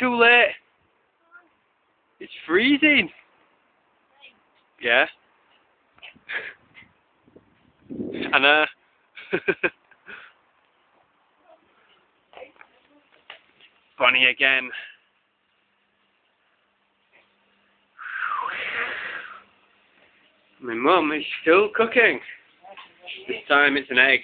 too late. It's freezing. Yeah. Anna. Bunny again. My mum is still cooking. This time it's an egg.